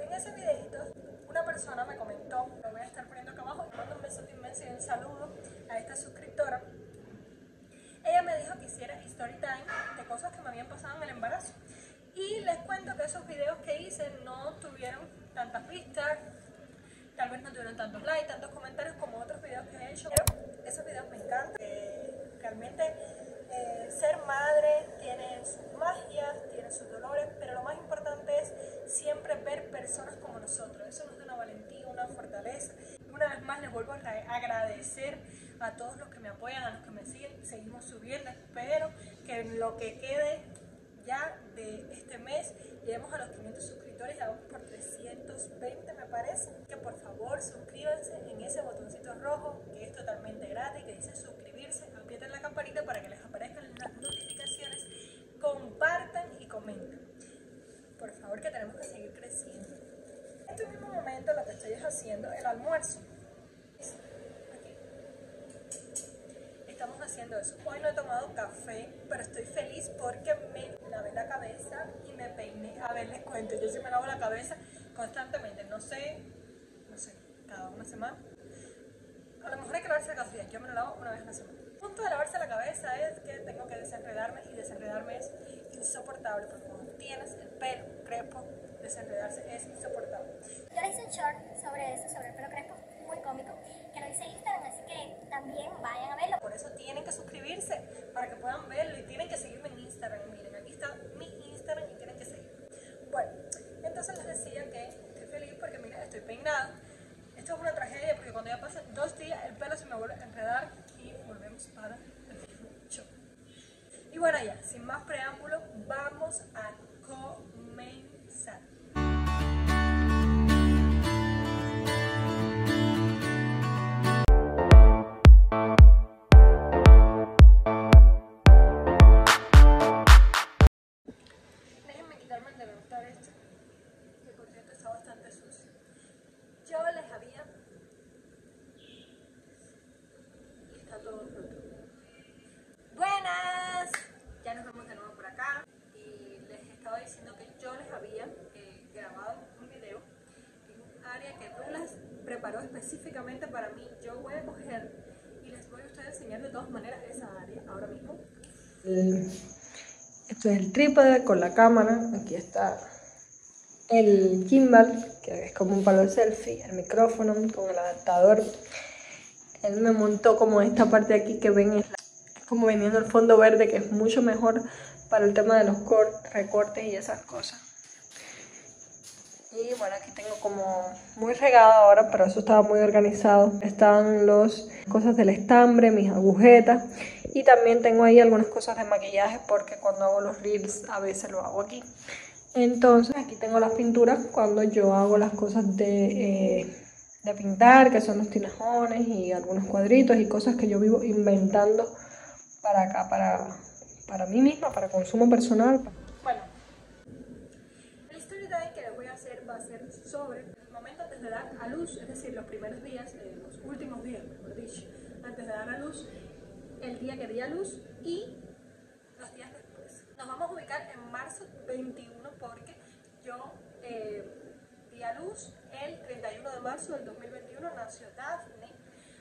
en ese videito una persona me comentó, lo voy a estar poniendo acá abajo, mando un beso inmenso y un saludo a esta suscriptora. Ella me dijo que hiciera story time de cosas que me habían pasado en el embarazo. Y les cuento que esos videos que hice no tuvieron tantas vistas, tal vez no tuvieron tantos likes, tantos comentarios como otros videos que he hecho, pero esos videos me encantan. Realmente eh, ser madre tiene sus magias, tiene sus dolores, pero lo más importante es siempre ver personas como nosotros. Eso nos da una valentía, una fortaleza. Una vez más les vuelvo a agradecer a todos los que me apoyan, a los que me siguen. Seguimos subiendo, espero que en lo que quede ya de este mes lleguemos a los 500 suscriptores, ya vamos por 320 me parece. Que por favor suscríbanse en ese botoncito rojo que es totalmente gratis, que dice suscribirse, aprieten la campanita para que les aparezcan las notificaciones, compartan y comenten. Por favor que tenemos que seguir creciendo. En este mismo momento lo que estoy es haciendo el almuerzo. Aquí. Estamos haciendo eso. Hoy no he tomado café, pero estoy feliz porque me lavé la cabeza y me peiné. A ver, les cuento, yo sí me lavo la cabeza constantemente, no sé, no sé, cada una semana. A lo mejor hay que lavarse la cabeza, yo me lo lavo una vez a la semana. El punto de lavarse la cabeza es que tengo que desenredarme y desenredarme es insoportable porque cuando tienes el pelo crespo, desenredarse es insoportable. Yo le hice un short sobre eso, sobre el pelo crespo, muy cómico, que lo hice en Instagram, así que también vayan a verlo. Por eso tienen que suscribirse para que puedan verlo y tienen que seguirme en Instagram. Miren, aquí está mi Instagram y tienen que seguirme. Bueno, entonces les decía que estoy feliz porque mira, estoy peinada. Esto es una tragedia porque cuando ya pasan dos días el pelo se me vuelve a enredar y volvemos para el show. Y bueno, ya, sin más preámbulo, vamos a comenzar. Específicamente para mí. Yo voy a coger y les voy a ustedes enseñar de todas maneras esa área ahora mismo. Esto es el trípode con la cámara. Aquí está el gimbal, que es como un palo selfie, el micrófono con el adaptador. Él me montó como esta parte de aquí que ven es como viniendo el fondo verde, que es mucho mejor para el tema de los cor- recortes y esas cosas. Y bueno, aquí tengo como muy regado ahora, pero eso estaba muy organizado. Están las cosas del estambre, mis agujetas. Y también tengo ahí algunas cosas de maquillaje porque cuando hago los reels a veces lo hago aquí. Entonces aquí tengo las pinturas cuando yo hago las cosas de, eh, de pintar, que son los tinajones y algunos cuadritos y cosas que yo vivo inventando para acá, para, para mí misma, para consumo personal. Bueno, el story time que les voy a hacer va a ser sobre el momento antes de dar a luz, es decir, los primeros días, eh, los últimos días, mejor dicho, antes de dar a luz, el día que di a luz y los días después. Nos vamos a ubicar en marzo 21 porque yo eh, di a luz el 31 de marzo del 2021, nació Daphne,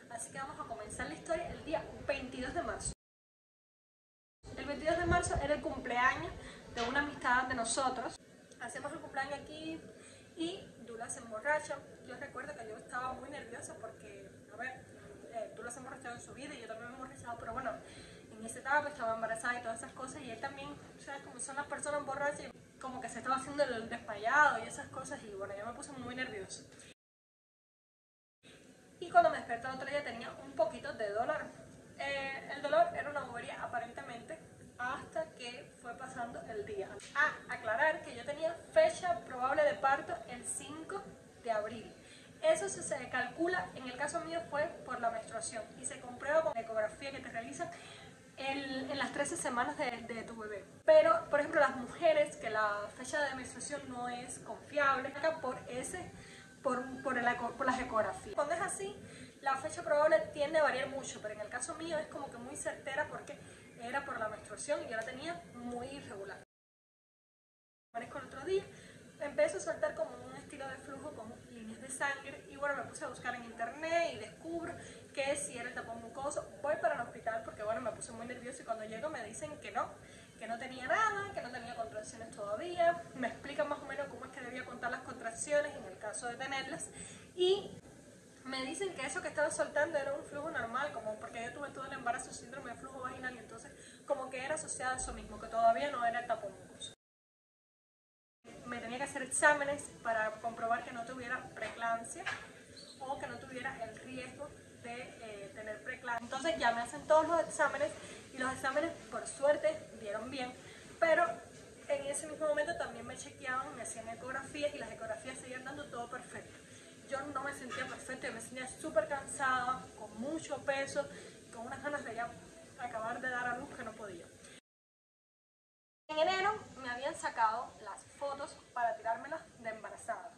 así que vamos a comenzar la historia el día 22 de marzo. El 22 de marzo era el cumpleaños de una amistad de nosotros. Hacemos el cumpleaños aquí y Dula se emborracha. Yo recuerdo que yo estaba muy nerviosa porque, a ver, eh, Dula se emborrachado en su vida y yo también me he emborrachado, pero bueno, en esa etapa estaba embarazada y todas esas cosas y él también, ¿sabes? Como son las personas borrachas, como que se estaba haciendo el desmayado y esas cosas y bueno, yo me puse muy nerviosa. Y cuando me desperté el otro día tenía un poquito de dolor. Eh, el dolor era una bobería aparentemente hasta que día. A aclarar que yo tenía fecha probable de parto el 5 de abril. Eso se, calcula, en el caso mío fue por la menstruación y se comprueba con la ecografía que te realizan en las 13 semanas de, de, tu bebé. Pero, por ejemplo, las mujeres que la fecha de menstruación no es confiable, acá por ese, por, por, el, por las ecografías. Cuando es así, la fecha probable tiende a variar mucho, pero en el caso mío es como que muy certera porque era por la menstruación y yo la tenía muy irregular. Aparezco el otro día, empecé a soltar como un estilo de flujo con líneas de sangre y bueno, me puse a buscar en internet y descubro que si era el tapón mucoso. Voy para el hospital porque bueno, me puse muy nervioso y cuando llego me dicen que no, que no tenía nada, que no tenía contracciones todavía. Me explican más o menos cómo es que debía contar las contracciones en el caso de tenerlas y me dicen que eso que estaba soltando era un flujo normal, como porque yo tuve todo el embarazo síndrome de flujo vaginal y entonces como que era asociado a eso mismo, que todavía no era el tapón. Me tenía que hacer exámenes para comprobar que no tuviera preeclampsia o que no tuviera el riesgo de eh, tener preeclampsia. Entonces ya me hacen todos los exámenes y los exámenes por suerte dieron bien, pero en ese mismo momento también me chequeaban, me hacían ecografías y las ecografías seguían dando todo perfecto. Yo no me sentía perfecta, me sentía súper cansada, con mucho peso, con unas ganas de ya acabar de dar a luz que no podía. En enero me habían sacado las fotos para tirármelas de embarazada,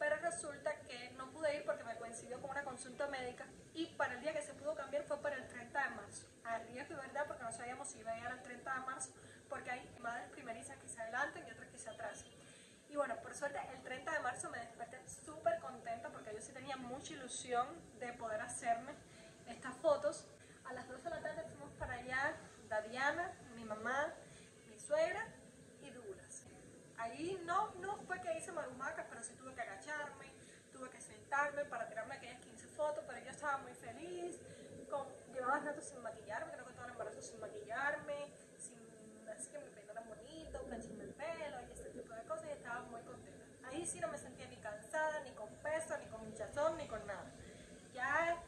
pero resulta que no pude ir porque me coincidió con una consulta médica y para el día que se pudo cambiar fue para el 30 de marzo. A riesgo verdad porque no sabíamos si iba a llegar al 30 de marzo porque hay madres primerizas que se adelantan y otras que se atrasan. Y bueno, por suerte el 30 de marzo me desperté súper contenta porque yo sí mucha ilusión de poder hacerme estas fotos. A las 12 de la tarde fuimos para allá, Dadiana, mi mamá, mi suegra y Douglas. Ahí no, no fue que hice marumacas, pero sí tuve que agacharme, tuve que sentarme para tirarme aquellas 15 fotos, pero yo estaba muy feliz. Con, llevaba rato sin maquillarme, creo que todo el embarazo sin maquillarme, sin, así que me peinaron bonito, plancharme el pelo y ese tipo de cosas y estaba muy contenta. Ahí sí no me sentía ni cansada, ni con peso, ni con nada. Ya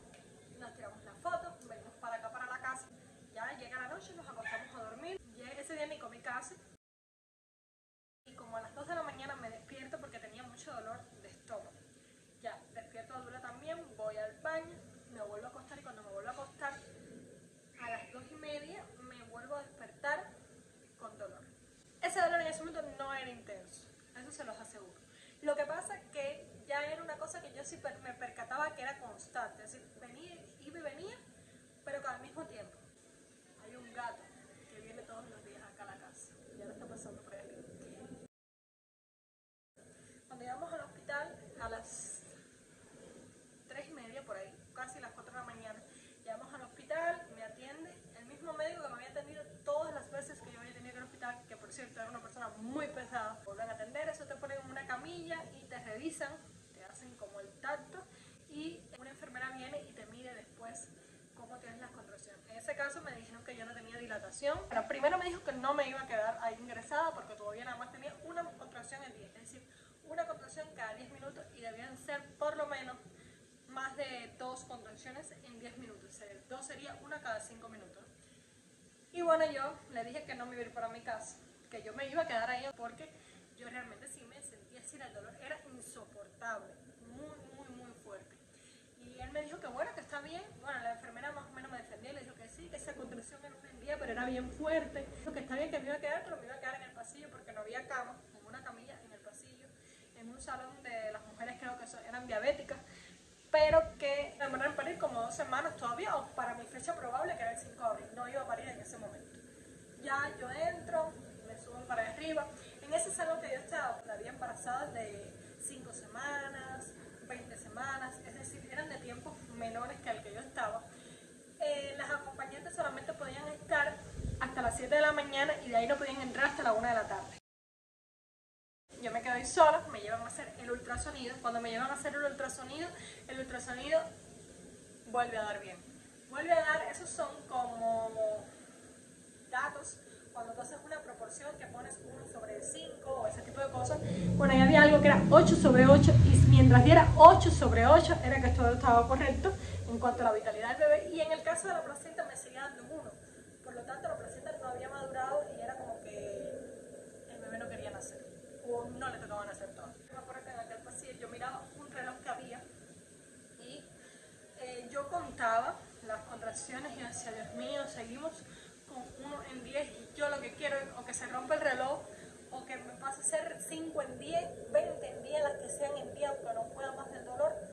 nos tiramos las fotos, venimos para acá, para la casa. Ya llega la noche, nos acostamos a dormir. Ya ese día ni comí casi. Y como a las 2 de la mañana me despierto porque tenía mucho dolor de estómago. Ya, despierto a Dura también, voy al baño, me vuelvo a acostar y cuando me vuelvo a acostar, a las 2 y media me vuelvo a despertar con dolor. Ese dolor en ese momento no era intenso, eso se los aseguro. Lo que pasa que ya era que yo sí me percataba que era constante, es decir, venía, iba y venía, pero que al mismo tiempo. Hay un gato que viene todos los días acá a la casa, ya lo está pasando por ahí. Cuando llegamos al hospital, a las 3 y media por ahí, casi las 4 de la mañana, llegamos al hospital, me atiende el mismo médico que me había atendido todas las veces que yo había tenido en el hospital, que por cierto era una persona muy pesada. Vuelven a atender, eso te ponen en una camilla y te revisan, te hacen como el tacto y una enfermera viene y te mide después cómo tienes las contracciones. En ese caso me dijeron que yo no tenía primero me dijo que no me iba a quedar ahí ingresada porque todavía nada más tenía una contracción en 10, es decir, una contracción cada 10 minutos y debían ser por lo menos más de dos contracciones en 10 minutos. Dos sería una cada 5 minutos. Y bueno, yo le dije que no me iba a ir para mi casa, que yo me iba a quedar ahí porque yo realmente sí me sentía así, el dolor era insoportable, muy, muy, muy fuerte. Y él me dijo que bueno, que está bien. Bueno, la enfermera más o menos me defendió, le dijo que sí, que esa contracción era un día, pero era bien fuerte. Dijo que está bien, que me iba a quedar, pero me iba a quedar en el pasillo porque no había cama, en una camilla en el pasillo, en un salón de las mujeres creo que eran diabéticas pero que me demoraron parir como dos semanas todavía, o para mi fecha probable, que era el 5 de abril, no iba a parir en ese momento. Ya yo entro, me suben para arriba. En ese salón que yo estaba, había embarazadas de 5 semanas, 20 semanas, es decir, eran de tiempos menores que el que yo estaba. Solamente podían estar hasta las 7 de la mañana y de ahí no podían entrar hasta la 1 de la tarde yo me quedé sola, me llevan a hacer el ultrasonido. Cuando me llevan a hacer el ultrasonido, el ultrasonido vuelve a dar bien. Vuelve a dar, esos son como datos, cuando tú haces una proporción que pones 1 sobre 5 o ese tipo de cosas. Bueno, ahí había algo que era 8 sobre 8 y mientras diera 8 sobre 8 era que todo estaba correcto en cuanto a la vitalidad del bebé y en el caso de la placenta me seguía dando uno. Por lo tanto, la placenta no había madurado y era como que el bebé no quería nacer o no le tocaban hacer todo. Me acuerdo que en aquel pasillo yo miraba un reloj que había y eh, yo contaba las contracciones y decía, Dios mío, seguimos con uno en 10 y yo lo que quiero es o que se rompa el reloj o que me pase a ser 5 en 10, 20 en 10, las que sean en 10, aunque no pueda más del dolor,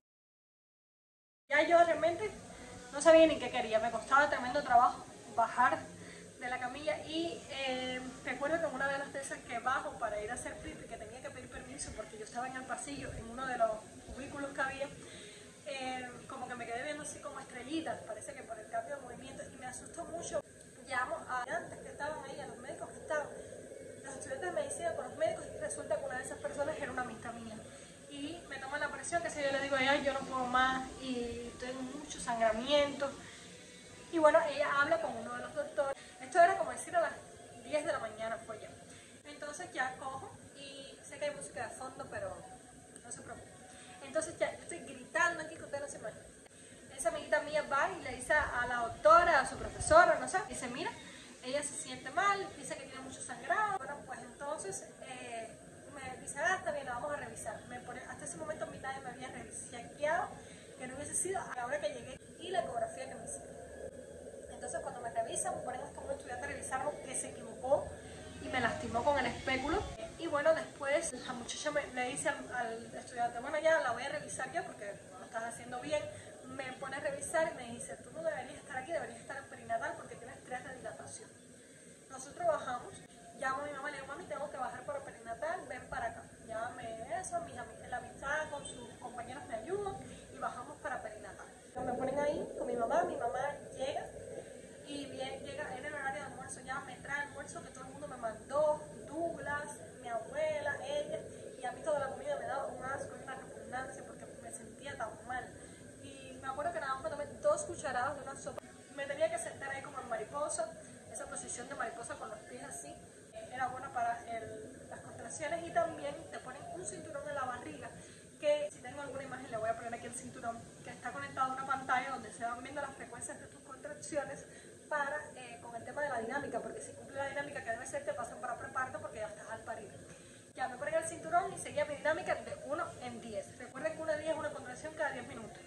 yo realmente no sabía ni qué quería, me costaba tremendo trabajo bajar de la camilla y eh, recuerdo que una de las veces que bajo para ir a hacer pipi, que tenía que pedir permiso porque yo estaba en el pasillo, en uno de los cubículos que había, eh, como que me quedé viendo así como estrellitas, parece que por el cambio de movimiento, y me asustó mucho. Llamo a antes que estaban ahí, a los médicos que estaban, los estudiantes de medicina con los médicos, y resulta que una de esas personas era una amistad mía. Toman la presión, que si yo le digo, ay, yo no puedo más, y tengo mucho sangramiento. Y bueno, ella habla con uno de los doctores. Esto era como decir a las 10 de la mañana fue ya. Entonces ya cojo y sé que hay música de fondo, pero no se preocupe. Entonces ya yo estoy gritando aquí que usted no se imagina. Esa amiguita mía va y le dice a la doctora, a su profesora, no sé, dice, mira, ella se siente mal, dice que tiene mucho sangrado. Bueno, pues entonces me ah, está bien, la vamos a revisar. Me pone, hasta ese momento mi nadie me había chequeado que no hubiese sido a la hora que llegué y la ecografía que me hicieron. Entonces cuando me revisan, ponen hasta un estudiante a revisarlo que se equivocó y me lastimó con el espéculo. Y bueno, después la muchacha me, dice al, al, estudiante, bueno ya la voy a revisar ya porque lo estás haciendo bien. Me pone a revisar y me dice, tú no deberías estar aquí, deberías estar en perinatal porque tienes tres de dilatación. Nosotros bajamos, llamo a mi mamá y le digo, mami, tengo que bajar para perinatal, ven para acá. Llámame eso, la amistad con sus compañeros me ayudan y bajamos para perinatal. Me ponen ahí con mi mamá, mi mamá llega y bien, llega en el horario de almuerzo, ya me trae almuerzo que todo el mundo me mandó, Douglas, mi abuela, ella, y a mí toda la comida me daba un asco y una repugnancia porque me sentía tan mal. Y me acuerdo que nada más me tomé dos cucharadas de una sopa. Me tenía que sentar ahí como en mariposa, esa posición de mariposa con los pies así, era buena para el, y también te ponen un cinturón en la barriga que si tengo alguna imagen le voy a poner aquí el cinturón que está conectado a una pantalla donde se van viendo las frecuencias de tus contracciones para, eh, con el tema de la dinámica, porque si cumple la dinámica que debe ser, te pasan para preparto porque ya estás al parir. Ya me ponen el cinturón y seguía mi dinámica de 1 en 10. Recuerden que una 10 es una contracción cada 10 minutos.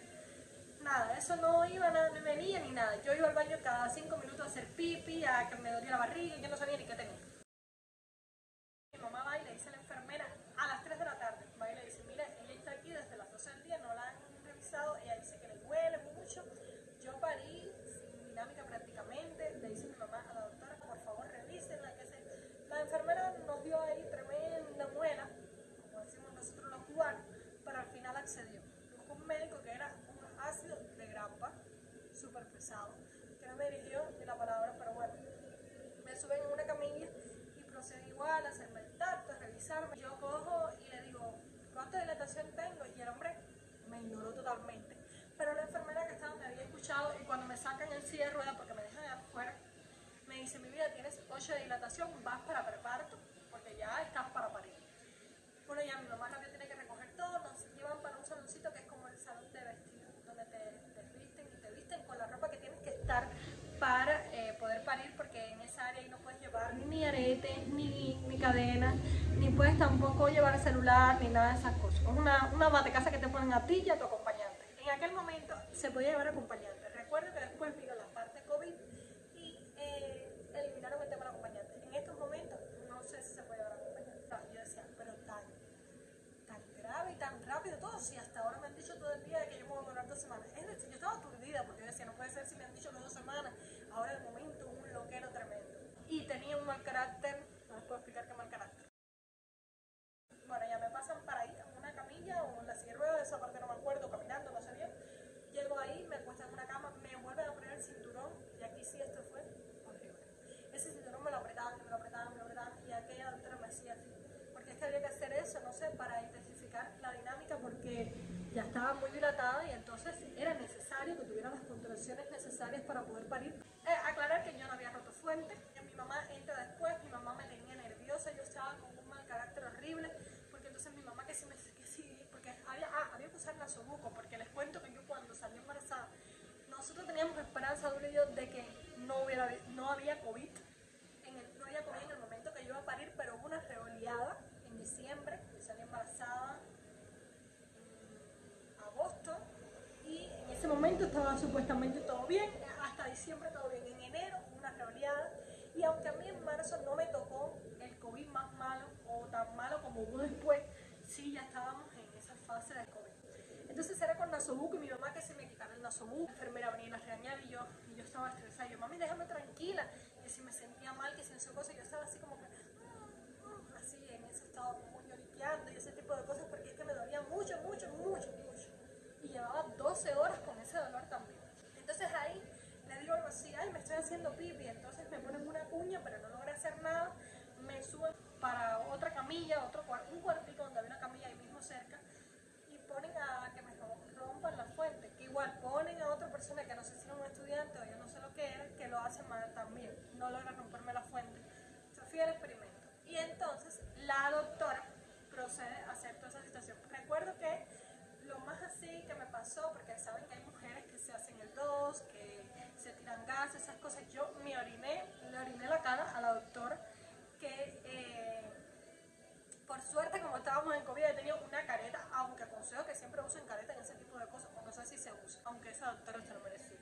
Nada, eso no iba, nada, ni venía ni nada. Yo iba al baño cada 5 minutos a hacer pipi, a que me dolía la barriga yo no sabía ni qué tenía. Mi mamá va y le dice a la enfermera a las 3 de la tarde, va y le dice, mira, ella está aquí desde las 12 del día, no la han revisado, ella dice que le duele mucho. Yo parí sin dinámica prácticamente, le dice mi mamá a la doctora, por favor revísenla, que se... La enfermera nos dio ahí tremenda muela, como decimos nosotros los cubanos, pero al final accedió. Buscó un médico que era un ácido de grapa, súper que no me dirigió ni la palabra, pero bueno, me suben en una camilla y procede igual a hacerme el tacto, a revisarme. Yo cojo y le digo, ¿cuánta dilatación tengo? Y el hombre me ignoró totalmente. Pero la enfermera que estaba me había escuchado y cuando me sacan en silla de ruedas, porque me dejan afuera, me dice, mi vida, tienes 8 de dilatación, vas para preparto, porque ya estás para parir. Bueno, ya mi mamá rápido tiene que recoger todo, nos llevan para un saloncito que es como el salón de vestido, donde te, te visten y te visten con la ropa que tienes que estar para eh, poder parir, porque en esa área ahí no puedes llevar ni aretes, ni, ni cadenas, ni puedes tampoco llevar celular, ni nada de esas cosas. Una, una mate casa que te ponen a ti y a tu acompañante. En aquel momento se podía llevar acompañante. Recuerdo que después vino la parte COVID y eh, eliminaron el tema del acompañante. En estos momentos no sé si se puede llevar acompañante. Yo decía, pero tan, tan grave y tan rápido todo, si hasta ahora me han dicho todo el día que yo me voy a durar dos semanas. Es decir, yo estaba aturdida porque yo decía, no puede ser si me han dicho dos semanas, ahora de momento un loquero tremendo. Y tenía un mal carácter, no les puedo explicar qué mal carácter. Bueno, ya me pasan para ir en una camilla o en la silla de ruedas, esa parte no me acuerdo, caminando, no sé bien. Llego ahí, me acuesto en una cama, me vuelven a poner el cinturón y aquí sí esto fue horrible. Ese cinturón me lo apretaban, me lo apretaban, me lo apretaban y aquella doctora me hacía así. Porque es que había que hacer eso, no sé, para intensificar la dinámica porque ya estaba muy dilatada y entonces era necesario que tuviera las contracciones necesarias para poder parir. Eh, aclarar que yo no había roto fuente, mi mamá entra después, mi mamá me tenía nerviosa, yo estaba con un mal carácter horrible, porque entonces mi mamá que sí me que sí, porque había, ah, había que usar nasobuco, porque les cuento que yo cuando salí embarazada, nosotros teníamos esperanza, Dura y yo, de que no, hubiera, no había COVID, en el, no había COVID en el momento que yo iba a parir, pero hubo una reoleada en diciembre, yo salí embarazada en agosto, y en ese momento estaba supuestamente todo bien, hasta diciembre todo bien. En enero una reoleada. Y aunque a mí en marzo no me tocó el COVID más malo o tan malo como hubo después, sí ya estábamos en esa fase del COVID. Entonces era con nasobuco y mi mamá que se me quitara el nasobuco. La enfermera venía a regañar y yo, y yo estaba estresada. Yo, mami, déjame tranquila. Que si me sentía mal, que si no sé cosa, yo estaba así como que, mm, mm, así en ese estado como lloriqueando y ese tipo de cosas porque es que me dolía mucho, mucho, mucho, mucho. Y llevaba 12 horas con ese dolor también. Entonces ahí le digo algo así, ay, me estoy haciendo pipi. Entonces me ponen una cuña, pero no logré hacer nada. Me suben para otra camilla, otro un cuartito donde había una camilla ahí mismo cerca y ponen a que me rompan la fuente. Que igual ponen a otra persona que no sé si era un estudiante o yo no sé lo que era, que lo hace mal también. No logra romperme la fuente. Yo fui al experimento. Y entonces la doctora procede a hacer toda esa situación. Recuerdo que lo más así que me pasó, porque saben que hay mujeres que se hacen el 2, que gas, esas cosas. Yo me oriné, le oriné la cara a la doctora, que eh, por suerte, como estábamos en COVID, he tenido una careta, aunque aconsejo que siempre usen careta en ese tipo de cosas, o no sé si se usa, aunque esa doctora se lo merecía.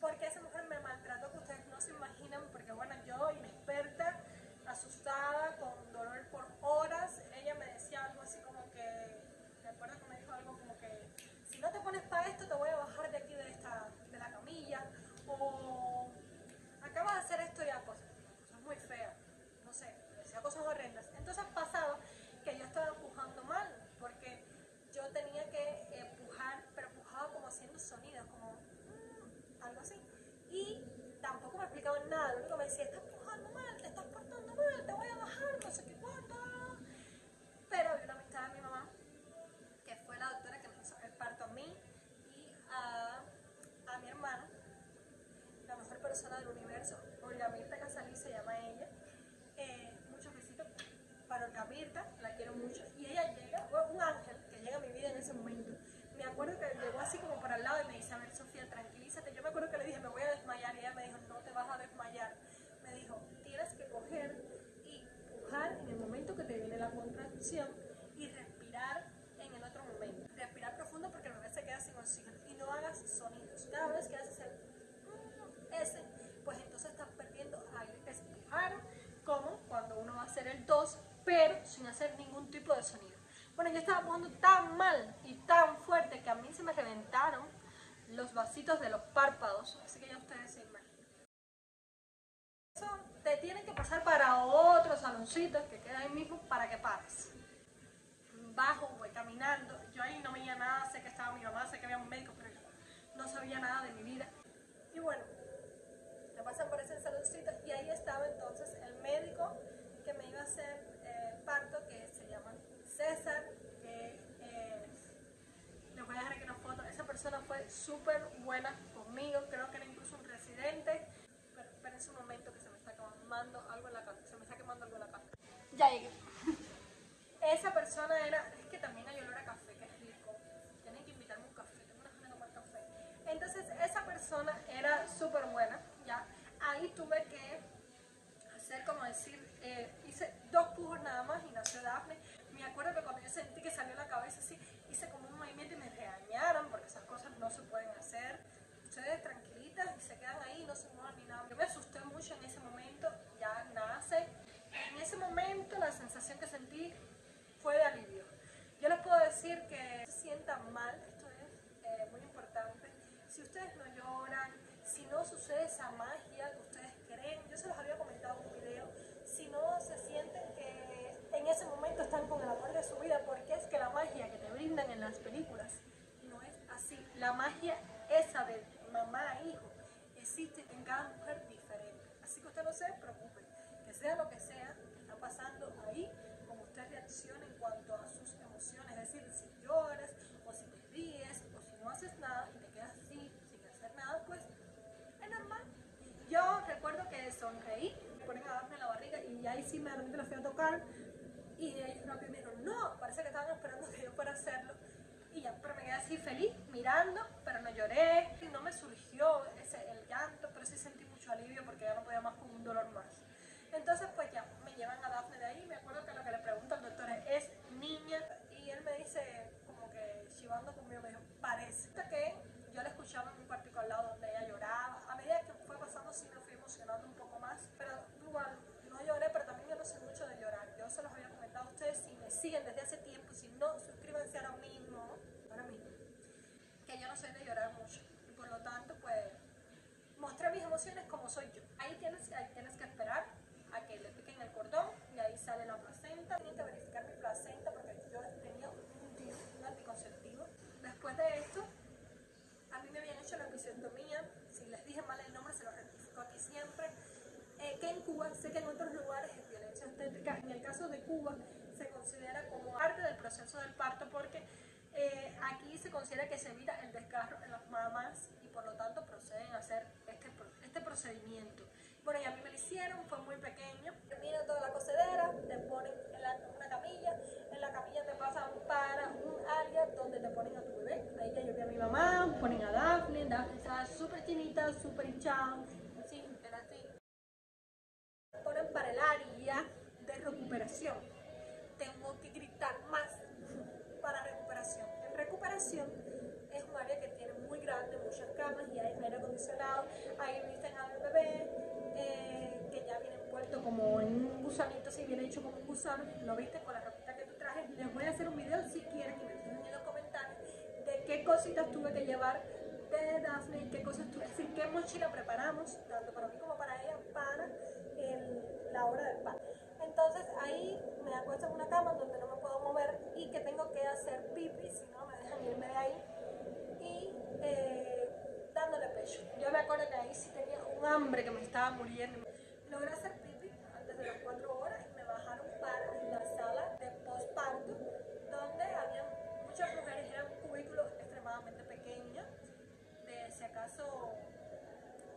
Porque esa mujer me maltrató que ustedes no se imaginan, porque bueno, yo inexperta, asustada, con dolor por horas, ella me decía algo así como que, recuerdo que me dijo algo como que, si no te pones para esto, te voy a bajar de aquí de, esta, de la camilla, o acabas de hacer esto ya, cosas, cosas muy feas, no sé, me decía cosas horrendas. Entonces pasaba que yo estaba empujando mal, porque yo tenía que empujar, pero empujaba como haciendo sonidos, como mm, algo así. Y tampoco me explicaban nada, lo único que me decía, estás empujando mal, te estás portando mal, te voy a bajar, no sé qué cuánto. Pero había una amistad de mi mamá, que fue la doctora que me hizo el parto a mí y a, a mi hermano, la mejor persona del universo, Olga Mirta Casalí se llama ella. Eh, muchos besitos para Olga Mirta, la quiero mucho. Y ella llega, fue un ángel que llega a mi vida en ese momento. Me acuerdo que llegó así como por al lado y me dice, a ver Sofía, tranquilízate. Yo me acuerdo que le dije, me voy a desmayar y ella me dijo, no te vas a desmayar. Me dijo, tienes que coger y pujar en el momento que te viene y respirar en el otro momento. Respirar profundo porque el bebé se queda sin oxígeno y no hagas sonidos. Cada vez que haces el mm, ese, pues entonces estás perdiendo aire. Es pujar como cuando uno va a hacer el 2, pero sin hacer ningún tipo de sonido. Bueno, yo estaba pujando tan mal y tan fuerte que a mí se me reventaron los vasitos de los párpados, así que ya ustedes se imaginan. Eso te tienen que pasar para otro saloncito que queda ahí mismo para que pares. Bajo, voy caminando, yo ahí no veía nada, sé que estaba mi mamá, sé que había un médico, pero yo no sabía nada de mi vida. Y bueno, me pasan por ese saloncito y ahí estaba entonces el médico que me iba a hacer eh, parto, que se llama César, que eh, les voy a dejar aquí una foto. Esa persona fue súper buena conmigo, creo que era incluso un residente. Pero esperen un momento que se me está quemando algo en la cara, se me está quemando algo en la. Ya llegué. Esa persona era, es que también hay olor a café, que es rico. Tienen que invitarme un café, tengo una ganas de tomar café. Entonces esa persona era súper buena, ya. Ahí tuve que hacer como decir, eh, hice dos pujos nada más y nació Dafne. Me acuerdo que cuando yo sentí que salió la cabeza así, hice como un movimiento y me regañaron porque esas cosas no se pueden hacer. Ustedes tranquilitas y se quedan ahí, no se muevan ni nada. Me asusté mucho en ese momento, ya nace. En ese momento la sensación que sentí fue de alivio. Yo les puedo decir que se sientan mal, esto es eh, muy importante. Si ustedes no lloran, si no sucede esa magia que ustedes creen, yo se los había comentado en un video, si no se sienten que en ese momento están con el amor de su vida, porque es que la magia que te brindan en las películas no es así. La magia esa de mamá e hijo existe en cada mujer diferente. Así que usted no se preocupe, que sea lo que sea que está pasando ahí, como usted reacciona en cuanto a sus emociones, es decir, si lloras o si te ríes o si no haces nada y te quedas así sin hacer nada, pues es normal. Yo recuerdo que sonreí, me ponen a darme en la de repente la fui a tocar y ellos rápido me dijeron, no, parece que estaban esperando que yo fuera a hacerlo. Y ya, pero me quedé así feliz, mirando, pero no lloré, y no me surgió ese, el llanto, pero sí sentí mucho alivio porque ya no podía más con un dolor más. Entonces, pues ya, me llevan a Dafne de ahí, me acuerdo que lo que le pregunta al doctor es, ¿es niña? Y él me dice, como que chivando conmigo, me dijo, parece que yo la escuchaba en un cuartico al lado donde ella lloraba. A medida que fue siguen desde hace tiempo, si no, suscríbanse ahora mismo, ahora mismo, que yo no soy de llorar mucho. Y por lo tanto, pues, mostré mis emociones como soy yo. Ahí tienes, ahí tienes que esperar a que le piquen el cordón y ahí sale la placenta. Tienen que verificar mi placenta porque yo tenía un, DIU, un anticonceptivo. Después de esto, a mí me habían hecho la episiotomía. Si les dije mal el nombre, se lo rectifico aquí siempre. Eh, que en Cuba, sé que en otros lugares es violencia obstétrica. En el caso de Cuba, se considera como parte del proceso del parto porque eh, aquí se considera que se evita el desgarro en las mamás y por lo tanto proceden a hacer este, este procedimiento. Bueno, y a mí me lo hicieron, fue muy pequeño. Termina toda la cocedera, te ponen en la, una camilla, en la camilla te pasan para un área donde te ponen a tu bebé. Ahí ya yo vi a mi mamá, ponen a Daphne, Daphne estaba súper chinita, súper hinchada, muchas camas y hay aire acondicionado. Ahí visten al bebé, eh, que ya viene envuelto como en un gusanito, si viene hecho como un gusano. Lo viste con la ropita que tú trajes. Les voy a hacer un video si quieren que me dejen en los comentarios de qué cositas tuve que llevar de Daphne qué cosas tuve, decir, qué mochila preparamos, tanto para mí como para ella, para el, la hora del parto. Entonces ahí me acuesto en una cama donde no me puedo mover y que tengo que hacer pipi, si no me dejan irme de ahí. Y eh, dándole pecho. Yo me acuerdo que ahí sí tenía un hambre que me estaba muriendo. Logré hacer pipi antes de las 4 horas y me bajaron para la sala de postparto, donde había muchas mujeres, eran cubículos extremadamente pequeños, de si acaso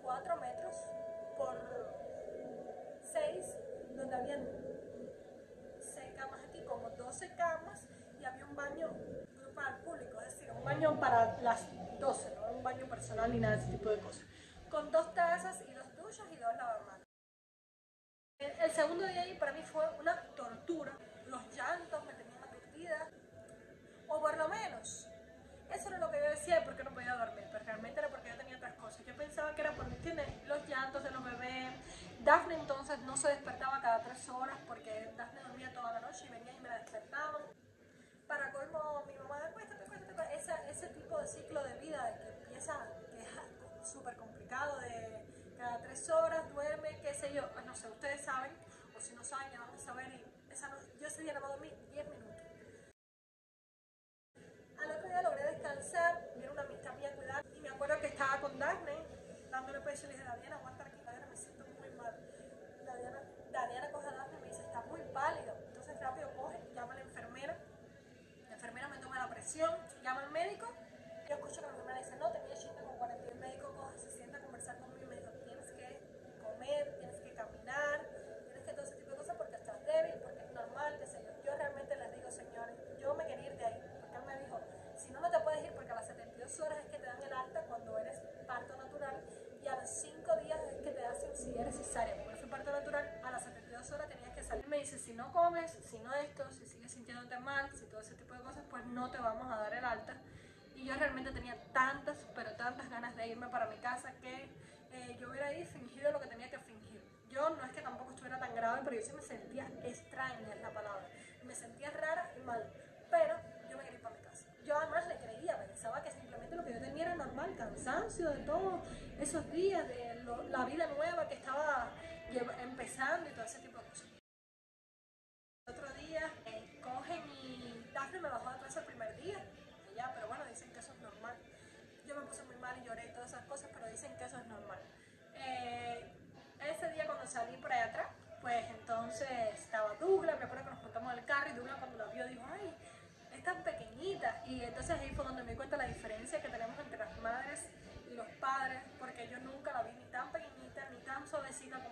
4 metros por 6, donde habían 6 camas aquí, como 12 camas, y había un baño el público, es decir, un baño para las 12, no un baño personal ni nada de ese tipo de cosas, con dos tazas y dos duchas y dos lavamanos. El, segundo día ahí para mí fue una tortura, los llantos me tenían aturdida, o por lo menos, eso era lo que yo decía de por qué no podía dormir, pero realmente era porque yo tenía otras cosas. Yo pensaba que era por ¿entiendes? los llantos de los bebés. Daphne entonces no se despertaba cada tres horas porque Daphne dormía toda la noche y venía y me la despertaban. Para colmo, mi mamá, acuéstate, acuéstate. Ese, ese tipo de ciclo de vida que que es súper complicado, de cada tres horas duerme, qué sé yo, no sé, ustedes saben, o si no saben, ya van a saber. Y esa no, yo ese día no me dormí 10 minutos. Al otro día logré descansar, vino una amistad mía a cuidar y me acuerdo que estaba con Daphne dándole pecho y le dije, Dadiana, aguanta aquí, Dadiana, me siento muy mal. Dadiana, Dadiana coge a Daphne y me dice, está muy pálido. Entonces rápido coge, llama a la enfermera, la enfermera me toma la presión, llama al médico, yo escucho que la enfermera dice, no, tenía chiste con 40 y el médico coge, se sienta a conversar conmigo y me dijo, tienes que comer, tienes que caminar, tienes que todo ese tipo de cosas porque estás débil, porque es normal, qué sé yo. Yo realmente les digo, señores, yo me quería ir de ahí, porque él me dijo, si no, no te puedes ir porque a las 72 horas es que te dan el alta cuando eres parto natural y a los 5 días es que te hacen si eres cesárea. Como fue parto natural, a las 72 horas tenías que salir. Me dice, si no comes, si no esto, si sigues sintiéndote mal, si todo ese tipo de cosas, pues no te vamos a dar el Y yo realmente tenía tantas, pero tantas ganas de irme para mi casa que eh, yo hubiera ahí fingido lo que tenía que fingir. Yo no es que tampoco estuviera tan grave, pero yo sí me sentía extraña, es la palabra. Me sentía rara y mal. Pero yo me quería ir para mi casa. Yo además le creía, pensaba que simplemente lo que yo tenía era normal, cansancio de todos esos días, de la vida nueva que estaba empezando y todo ese tipo de cosas. Otro día eh, cogen y Daphne me bajó de clase el primer día, ya, pero bueno, dicen que eso es normal. Yo me puse muy mal y lloré y todas esas cosas, pero dicen que eso es normal. Eh, ese día cuando salí por allá atrás, pues entonces estaba Douglas, me que nos montamos el carro y Douglas cuando la vio dijo, ay, es tan pequeñita. Y entonces ahí fue donde me di cuenta la diferencia que tenemos entre las madres y los padres, porque yo nunca la vi ni tan pequeñita, ni tan suavecita como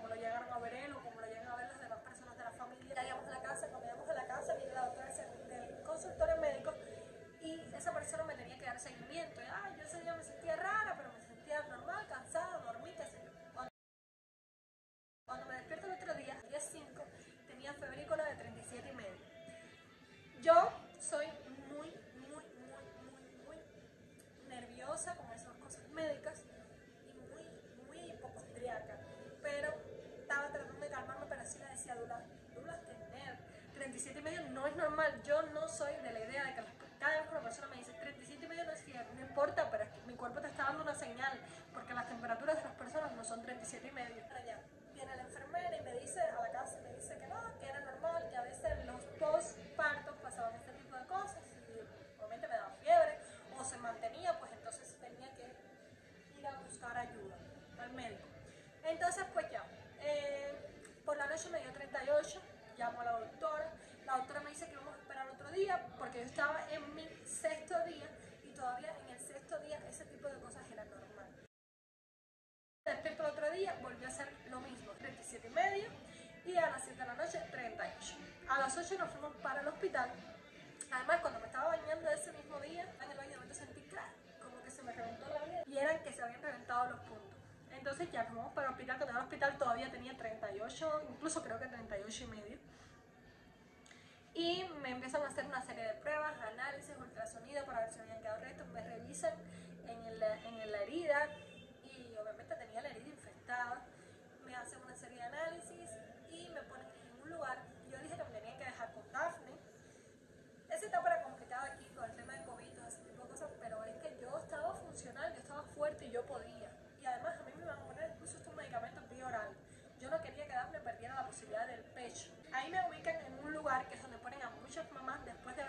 son 37 y medio. Ya, viene la enfermera y me dice a la casa y me dice que no, que era normal, que a veces los postpartos pasaban este tipo de cosas y obviamente me daba fiebre o se mantenía, pues entonces tenía que ir a buscar ayuda al médico. Entonces, pues ya, eh, por la noche me dio 38, llamo a la doctora, la doctora me dice que vamos a esperar otro día porque yo estaba en mi sexto día y todavía en el sexto día ese tipo de cosas era normal. Despierto el otro día, volvió a hacer lo mismo, 37 y medio y a las 7 de la noche 38. A las 8 nos fuimos para el hospital. Además, cuando me estaba bañando ese mismo día, en el baño me sentí claro, como que se me reventó la vida y eran que se habían reventado los puntos. Entonces ya nos vamos para el hospital, cuando el hospital todavía tenía 38, incluso creo que 38 y medio. Y me empiezan a hacer una serie de pruebas, análisis, ultrasonido para ver si habían quedado restos. Me revisan en, el, en la herida y obviamente tenía la herida infectada. Me hacen una serie de análisis y me ponen en un lugar. Yo dije que me tenían que dejar con Daphne. Esa etapa era complicada aquí con el tema de COVID, todo ese tipo de cosas, pero es que yo estaba funcional, yo estaba fuerte y yo podía. Y además a mí me iban a poner incluso estos medicamentos vía oral. Yo no quería que Daphne perdiera la posibilidad del pecho. Ahí me ubican en un lugar que es donde ponen a muchas mamás después de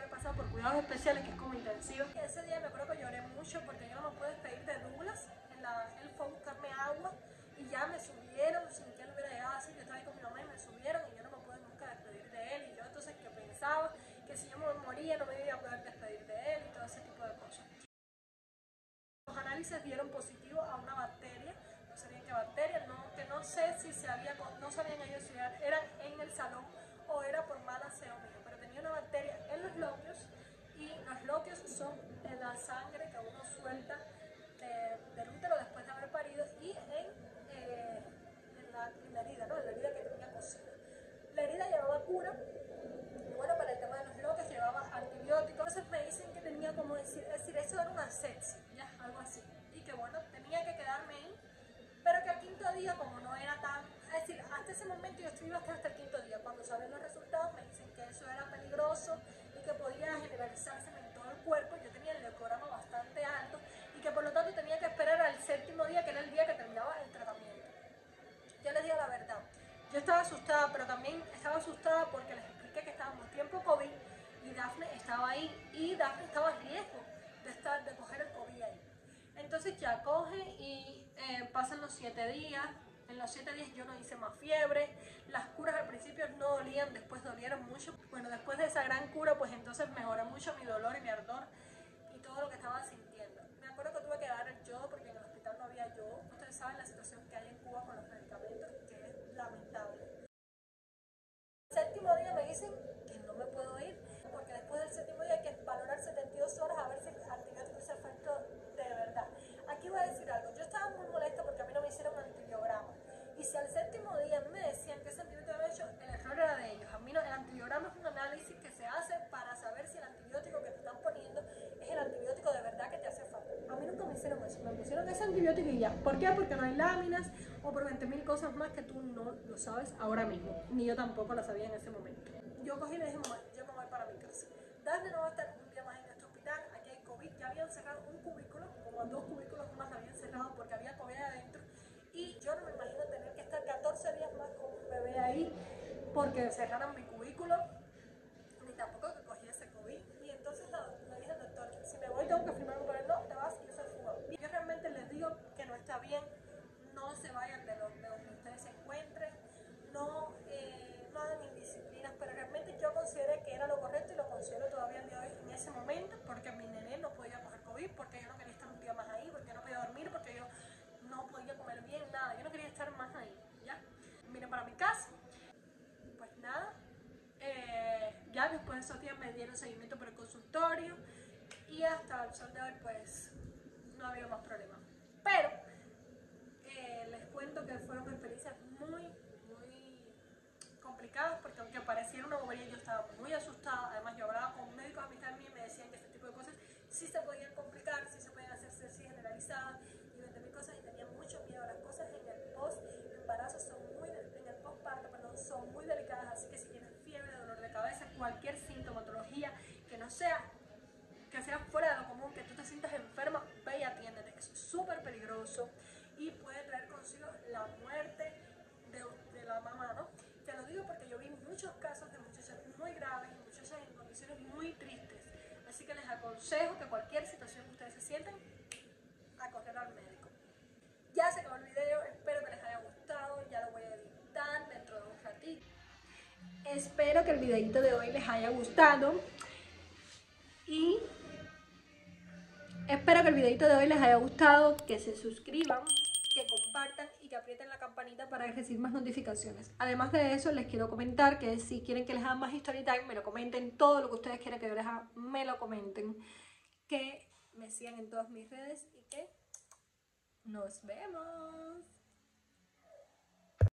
especiales, que es como intensivo. Y ese día me acuerdo que lloré mucho porque yo no me pude despedir de Douglas. En la, él fue a buscarme agua y ya me subieron sin que él hubiera llegado así. Yo estaba ahí con mi mamá y me subieron y yo no me pude nunca despedir de él. Y yo entonces que pensaba que si yo me moría no me iba a poder despedir de él y todo ese tipo de cosas. Los análisis dieron positivo a una bacteria, no sabían qué bacteria, no, que no sé si se había, no sabían ellos si eran en el salón o era por mal aseo mío, pero tenía una bacteria en los loquios loquios son la sangre que uno suelta del útero después de haber parido y en, eh, en, la, en, la, herida, ¿no? en la herida que tenía cocida. La herida llevaba cura, y bueno, para el tema de los loquios llevaba antibióticos, entonces me dicen que tenía como decir, es decir, eso era una sepsis, ya, algo así, y que bueno, tenía que quedarme ahí pero que al quinto día, como no era tan, es decir, hasta ese momento yo estuve hasta, el quinto día, cuando salen los resultados me dicen que eso era peligroso y que podía generalizarse en todo el cuerpo, yo tenía el leucograma bastante alto y que por lo tanto tenía que esperar al séptimo día, que era el día que terminaba el tratamiento. Yo les digo la verdad, yo estaba asustada, pero también estaba asustada porque les expliqué que estábamos tiempo COVID y Dafne estaba ahí y Dafne estaba en riesgo de, estar, de coger el COVID ahí. Entonces ya coge y eh, pasan los 7 días. En los 7 días yo no hice más fiebre. Las curas al principio no dolían, después dolieron mucho. Bueno, después de esa gran cura, pues entonces mejoró mucho mi dolor y mi ardor y todo lo que estaba sintiendo. Me acuerdo que tuve que dar el yodo porque en el hospital no había yodo. Ustedes saben la situación que hay en Cuba con los medicamentos, que es lamentable. El séptimo día me dicen que no me puedo ir, porque después del séptimo día hay que valorar 72 horas a ver si el antibiótico hizo efecto de verdad. Aquí voy a decir algo, yo estaba muy molesta porque a mí no me hicieron un antibiograma. Y si al séptimo día me decían que ese antibiótico había hecho, el error era de ellos. A mí no, el antibiograma es un análisis que se hace para saber si el antibiótico que te están poniendo es el antibiótico de verdad que te hace falta. A mí nunca me hicieron eso, me pusieron ese antibiótico y ya. ¿Por qué? Porque no hay láminas o por 20.000 cosas más que tú no lo sabes ahora mismo. Ni yo tampoco lo sabía en ese momento. Yo cogí y le dije, mamá, yo me voy para mi casa. Dafne no va a estar un día más en este hospital, aquí hay COVID, ya habían cerrado un cubículo, como dos cubículos más habían cerrado porque había COVID adentro. Y yo no me imagino tener que estar 14 días más con un bebé ahí porque cerraron mi cubículo, ni tampoco que cogí ese COVID. Y entonces no, me dije al doctor, si me voy tengo que firmar un papel, no, te vas y yo se fuga. Y yo realmente les digo que no está bien, no se vayan de donde, de donde ustedes se encuentren, no, eh, no hagan indisciplinas, pero realmente yo consideré que era lo correcto y lo considero todavía día de hoy en ese momento, porque mi nené no podía coger COVID, porque yo no quería estar un día más ahí, porque no podía dormir, porque yo no podía comer bien, nada, yo no quería estar más ahí, ¿ya? Vine para mi casa, pues nada, eh, ya después de esos días me dieron seguimiento por el consultorio y hasta el sol de hoy pues no ha habido más problemas. Pero eh, les cuento que fueron experiencias muy, muy complicadas porque aunque pareciera una bobería yo estaba muy asustada, además yo hablaba con médicos a mitad de mí y me decían que este tipo de cosas sí se podían complicar, sí se podían hacer sepsis generalizada y 20.000 cosas y tenía mucho miedo. Las cosas en el post embarazo son muy, en el postparto, perdón, son muy delicadas, así que si tienes fiebre, dolor de cabeza, cualquier sintomatología que no sea que sea fuera de lo común, que tú te sientas enferma, ve y atiéndete. Es súper peligroso y puede traer consigo la muerte de, de la mamá, ¿no? Te lo digo porque yo vi muchos casos de muchachas muy graves y muchachas en condiciones muy tristes. Así aconsejo que cualquier situación que ustedes se sientan, a correr al médico. Ya se acabó el video, espero que les haya gustado, ya lo voy a editar dentro de un ratito. Espero que el videito de hoy les haya gustado y espero que el videito de hoy les haya gustado, que se suscriban, que compartan y que aprieten la campanita para recibir más notificaciones. Además de eso, les quiero comentar que si quieren que les haga más story time, me lo comenten, todo lo que ustedes quieran que yo les haga, me lo comenten. Que me sigan en todas mis redes y que nos vemos.